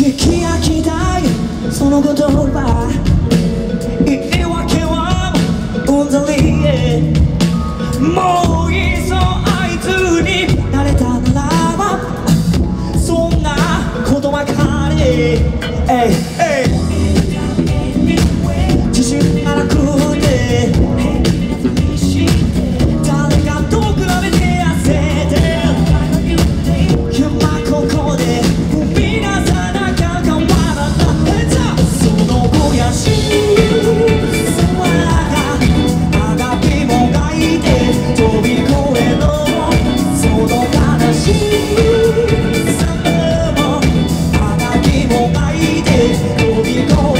聞き飽きたい。その言葉言い訳はうんざりもういっそあいつになれたならばそんなことばかり。えいえい。いで飛び越え